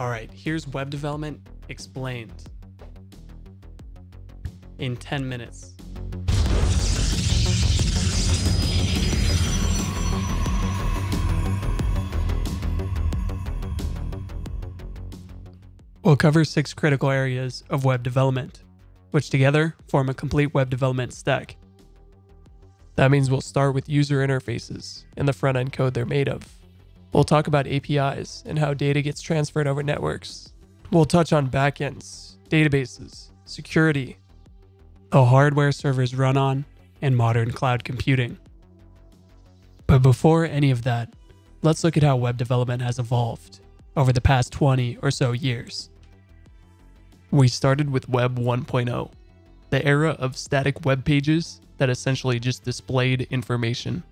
All right, here's web development explained in 10 minutes. We'll cover six critical areas of web development, which together form a complete web development stack. That means we'll start with user interfaces and the front end code they're made of. We'll talk about APIs and how data gets transferred over networks. We'll touch on backends, databases, security, the hardware servers run on, and modern cloud computing. But before any of that, let's look at how web development has evolved over the past 20 or so years. We started with Web 1.0, the era of static web pages that essentially just displayed information.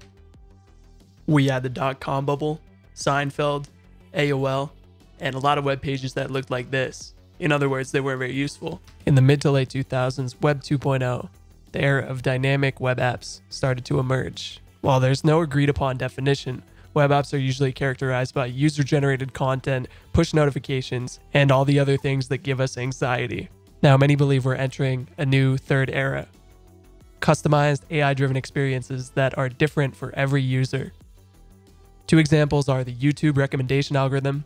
We had the dot com bubble, Seinfeld, AOL, and a lot of web pages that looked like this. In other words, they were very useful. In the mid to late 2000s, Web 2.0, the era of dynamic web apps, started to emerge. While there's no agreed upon definition, web apps are usually characterized by user generated content, push notifications, and all the other things that give us anxiety. Now, many believe we're entering a new third era. Customized AI driven experiences that are different for every user. Two examples are the YouTube recommendation algorithm,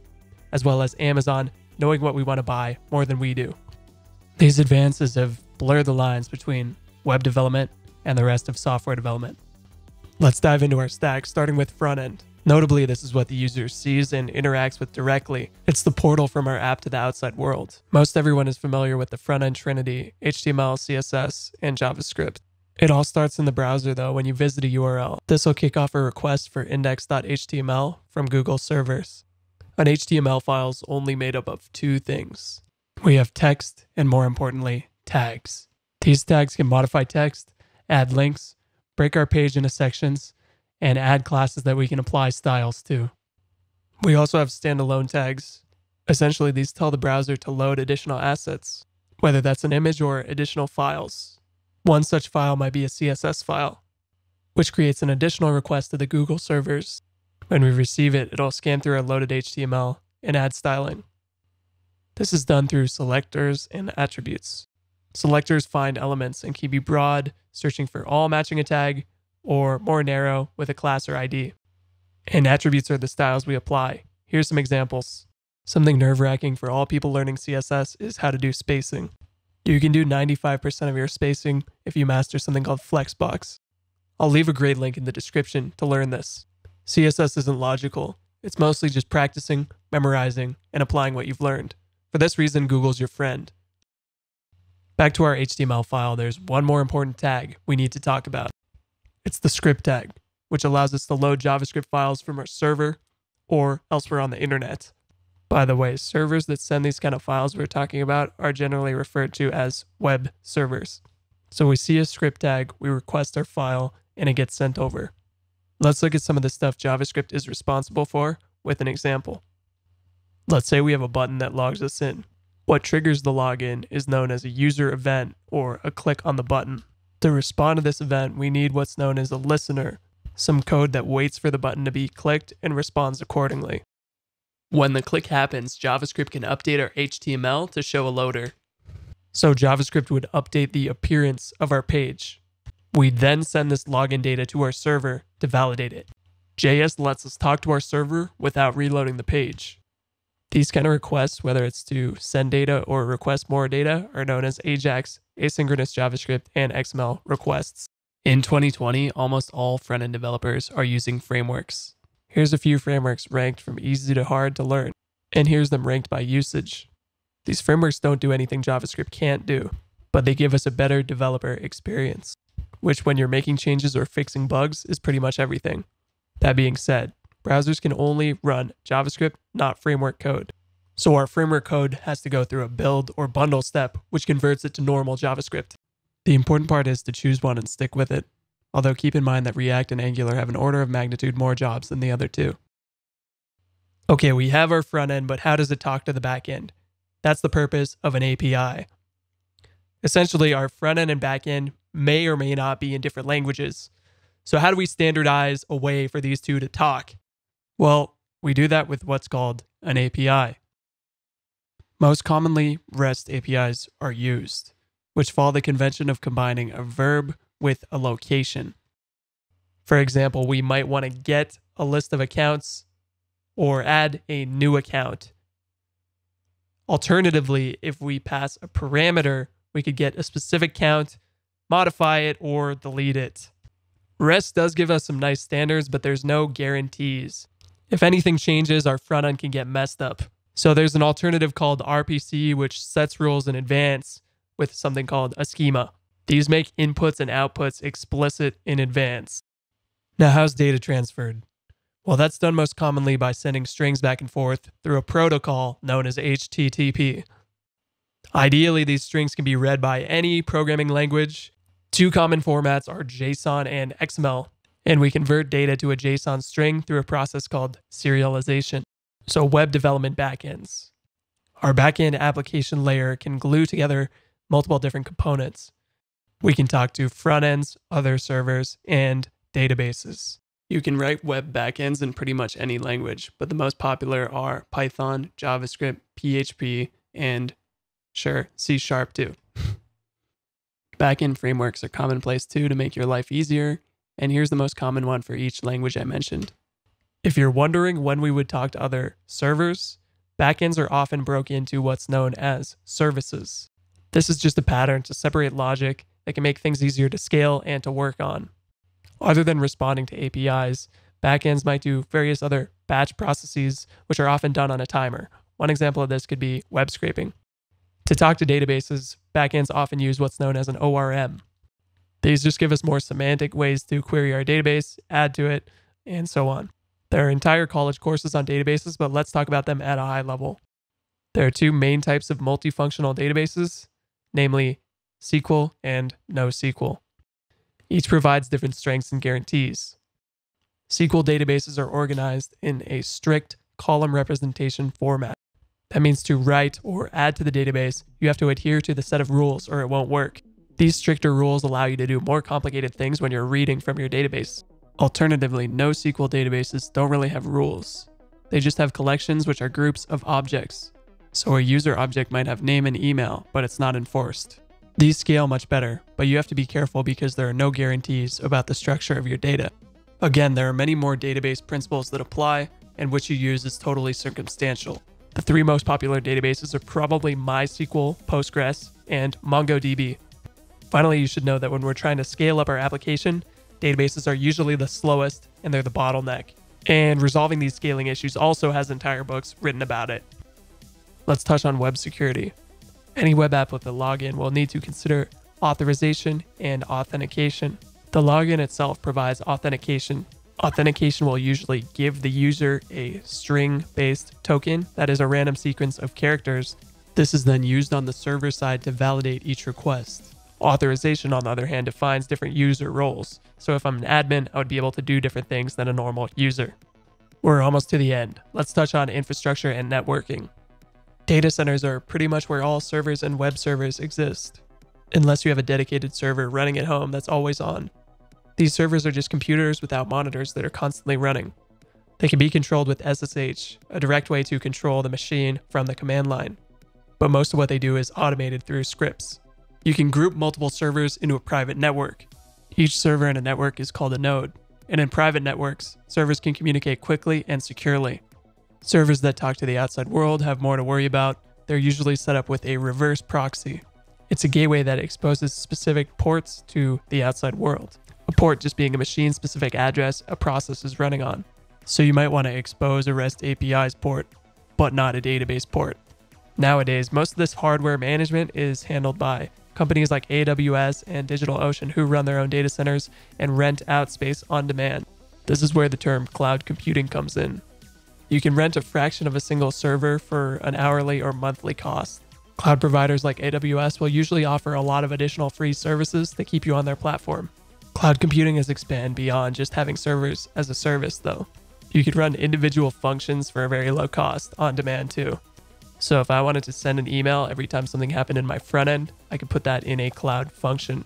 as well as Amazon knowing what we want to buy more than we do. These advances have blurred the lines between web development and the rest of software development. Let's dive into our stack, starting with front end. Notably, this is what the user sees and interacts with directly. It's the portal from our app to the outside world. Most everyone is familiar with the front end trinity HTML, CSS, and JavaScript. It all starts in the browser though when you visit a URL. This will kick off a request for index.html from Google servers. An HTML file is only made up of two things. We have text and more importantly, tags. These tags can modify text, add links, break our page into sections, and add classes that we can apply styles to. We also have standalone tags. Essentially, these tell the browser to load additional assets, whether that's an image or additional files. One such file might be a CSS file, which creates an additional request to the Google servers. When we receive it, it'll scan through our loaded HTML and add styling. This is done through selectors and attributes. Selectors find elements and can be broad, searching for all matching a tag, or more narrow with a class or ID. And attributes are the styles we apply. Here's some examples. Something nerve wracking for all people learning CSS is how to do spacing. You can do 95% of your spacing if you master something called Flexbox. I'll leave a grade link in the description to learn this. CSS isn't logical, it's mostly just practicing, memorizing, and applying what you've learned. For this reason, Google's your friend. Back to our HTML file, there's one more important tag we need to talk about. It's the script tag, which allows us to load JavaScript files from our server or elsewhere on the internet. By the way, servers that send these kind of files we're talking about are generally referred to as web servers. So we see a script tag, we request our file, and it gets sent over. Let's look at some of the stuff JavaScript is responsible for with an example. Let's say we have a button that logs us in. What triggers the login is known as a user event or a click on the button. To respond to this event, we need what's known as a listener, some code that waits for the button to be clicked and responds accordingly. When the click happens, JavaScript can update our HTML to show a loader. So JavaScript would update the appearance of our page. We then send this login data to our server to validate it. JS lets us talk to our server without reloading the page. These kind of requests, whether it's to send data or request more data, are known as AJAX, asynchronous JavaScript, and XML requests. In 2020, almost all front end developers are using frameworks. Here's a few frameworks ranked from easy to hard to learn, and here's them ranked by usage. These frameworks don't do anything JavaScript can't do, but they give us a better developer experience, which, when you're making changes or fixing bugs, is pretty much everything. That being said, browsers can only run JavaScript, not framework code. So our framework code has to go through a build or bundle step, which converts it to normal JavaScript. The important part is to choose one and stick with it, although keep in mind that React and Angular have an order of magnitude more jobs than the other two. Okay, we have our front end, but how does it talk to the back end? That's the purpose of an API. Essentially, our front end and back end may or may not be in different languages. So, how do we standardize a way for these two to talk? Well, we do that with what's called an API. Most commonly, REST APIs are used, which follow the convention of combining a verb with a location. For example, we might want to get a list of accounts or add a new account. Alternatively, if we pass a parameter, we could get a specific count, modify it, or delete it. REST does give us some nice standards, but there's no guarantees. If anything changes, our front end can get messed up. So there's an alternative called RPC, which sets rules in advance with something called a schema. These make inputs and outputs explicit in advance. Now, how's data transferred? Well, that's done most commonly by sending strings back and forth through a protocol known as HTTP. Ideally, these strings can be read by any programming language. Two common formats are JSON and XML, and we convert data to a JSON string through a process called serialization. So, web development backends. Our backend application layer can glue together multiple different components. We can talk to front ends, other servers, and databases. You can write web backends in pretty much any language, but the most popular are Python, JavaScript, PHP, and sure, C Sharp too. Backend frameworks are commonplace too to make your life easier, and here's the most common one for each language I mentioned. If you're wondering when we would talk to other servers, backends are often broken into what's known as services. This is just a pattern to separate logic that can make things easier to scale and to work on. Other than responding to APIs, backends might do various other batch processes, which are often done on a timer. One example of this could be web scraping. To talk to databases, backends often use what's known as an ORM. These just give us more semantic ways to query our database, add to it, and so on. There are entire college courses on databases, but let's talk about them at a high level. There are two main types of multifunctional databases, namely SQL and NoSQL. Each provides different strengths and guarantees. SQL databases are organized in a strict column representation format. That means to write or add to the database, you have to adhere to the set of rules or it won't work. These stricter rules allow you to do more complicated things when you're reading from your database. Alternatively, NoSQL databases don't really have rules. They just have collections which are groups of objects. So a user object might have name and email, but it's not enforced. These scale much better, but you have to be careful because there are no guarantees about the structure of your data. Again, there are many more database principles that apply, and which you use is totally circumstantial. The three most popular databases are probably MySQL, Postgres, and MongoDB. Finally, you should know that when we're trying to scale up our application, databases are usually the slowest and they're the bottleneck. And resolving these scaling issues also has entire books written about it. Let's touch on web security. Any web app with a login will need to consider authorization and authentication. The login itself provides authentication. Authentication will usually give the user a string based token that is a random sequence of characters. This is then used on the server side to validate each request. Authorization, on the other hand, defines different user roles. So if I'm an admin, I would be able to do different things than a normal user. We're almost to the end. Let's touch on infrastructure and networking. Data centers are pretty much where all servers and web servers exist, unless you have a dedicated server running at home that's always on. These servers are just computers without monitors that are constantly running. They can be controlled with SSH, a direct way to control the machine from the command line. But most of what they do is automated through scripts. You can group multiple servers into a private network. Each server in a network is called a node. And in private networks, servers can communicate quickly and securely. Servers that talk to the outside world have more to worry about. They're usually set up with a reverse proxy. It's a gateway that exposes specific ports to the outside world. A port just being a machine specific address a process is running on. So you might want to expose a REST API's port, but not a database port. Nowadays, most of this hardware management is handled by companies like AWS and DigitalOcean who run their own data centers and rent out space on demand. This is where the term cloud computing comes in. You can rent a fraction of a single server for an hourly or monthly cost. Cloud providers like AWS will usually offer a lot of additional free services to keep you on their platform. Cloud computing has expanded beyond just having servers as a service, though. You could run individual functions for a very low cost on demand, too. So if I wanted to send an email every time something happened in my front end, I could put that in a cloud function.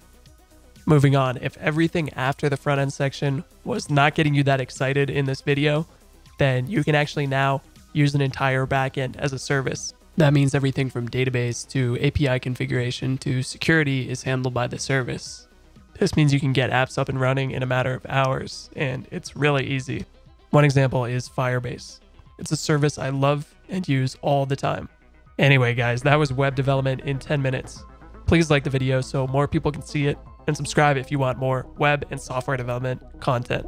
Moving on, if everything after the front end section was not getting you that excited in this video, then you can actually now use an entire backend as a service. That means everything from database to API configuration to security is handled by the service. This means you can get apps up and running in a matter of hours, and it's really easy. One example is Firebase. It's a service I love and use all the time. Anyway, guys, that was web development in 10 minutes. Please like the video so more people can see it, and subscribe if you want more web and software development content.